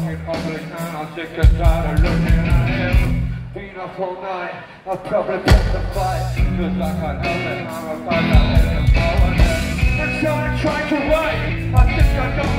I'm sick and tired of looking at him. Been up all night, I've probably pick the fight. Feels like I know that I'm a to I'm a and then. And so I tried to wait, I think I got the